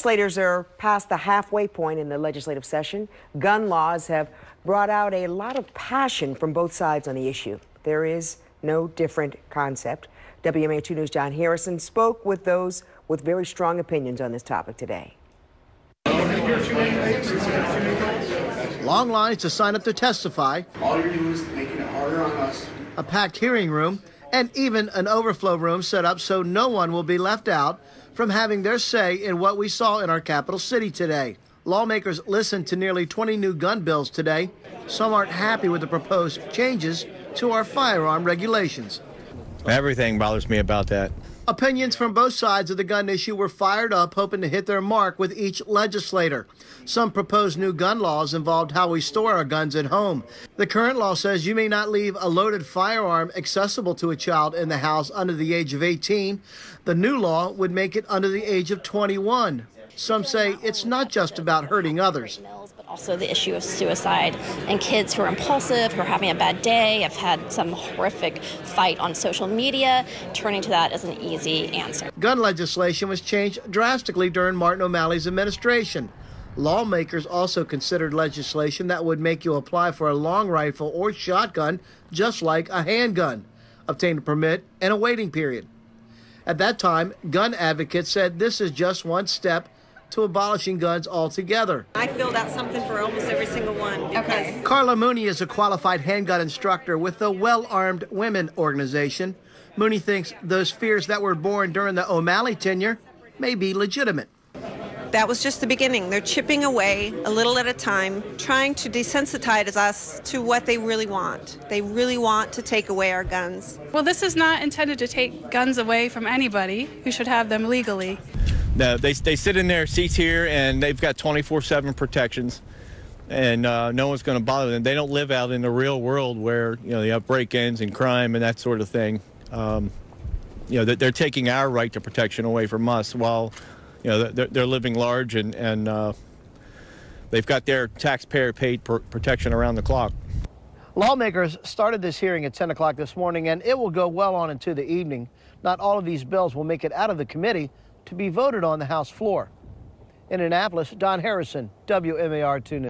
Legislators are past the halfway point in the legislative session. Gun laws have brought out a lot of passion from both sides on the issue. There is no different concept. WMAR 2 News' Don Harrison spoke with those with very strong opinions on this topic today. Long lines to sign up to testify. All you're doing is making it harder on us. A packed hearing room and even an overflow room set up so no one will be left out from having their say in what we saw in our capital city today. Lawmakers listened to nearly 20 new gun bills today. Some aren't happy with the proposed changes to our firearm regulations. Everything bothers me about that. Opinions from both sides of the gun issue were fired up, hoping to hit their mark with each legislator. Some proposed new gun laws involved how we store our guns at home. The current law says you may not leave a loaded firearm accessible to a child in the house under the age of 18. The new law would make it under the age of 21. Some say it's not just about hurting others also the issue of suicide and kids who are impulsive, who are having a bad day, have had some horrific fight on social media, turning to that as an easy answer. Gun legislation was changed drastically during Martin O'Malley's administration. Lawmakers also considered legislation that would make you apply for a long rifle or shotgun just like a handgun, obtain a permit, and a waiting period. At that time, gun advocates said this is just one step to abolishing guns altogether. I filled out something for almost every single one. Okay. Carla Mooney is a qualified handgun instructor with the Well Armed Women organization. Mooney thinks those fears that were born during the O'Malley tenure may be legitimate. That was just the beginning. They're chipping away a little at a time, trying to desensitize us to what they really want. They really want to take away our guns. Well, this is not intended to take guns away from anybody who should have them legally. No, they, they sit in their seats here and they've got 24 7 protections and uh, no one's going to bother them. They don't live out in the real world where you know you have break-ins and crime and that sort of thing. Um, you know that they're taking our right to protection away from us while you know they're, living large and and uh, they've got their taxpayer-paid protection around the clock. Lawmakers started this hearing at 10 o'clock this morning, and it will go well on into the evening. Not all of these bills will make it out of the committee, to be voted on the House floor. In Annapolis, Don Harrison, WMAR 2 News.